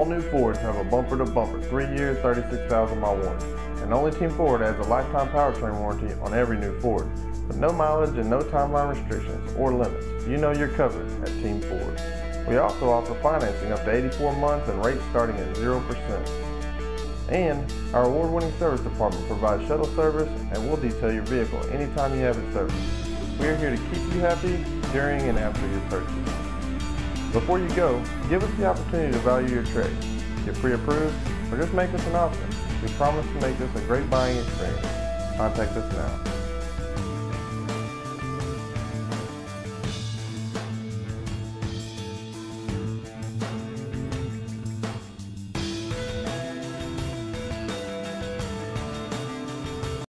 All new Fords have a bumper to bumper 3 year, 36,000 mile warranty. And only Team Ford adds a lifetime powertrain warranty on every new Ford. With no mileage and no timeline restrictions or limits, you know you're covered at Team Ford. We also offer financing up to 84 months and rates starting at 0%. And our award-winning service department provides shuttle service and will detail your vehicle anytime you have it serviced. We are here to keep you happy during and after your purchase. Before you go, give us the opportunity to value your trade. Get pre-approved or just make us an offer. We promise to make this a great buying experience. Contact us now.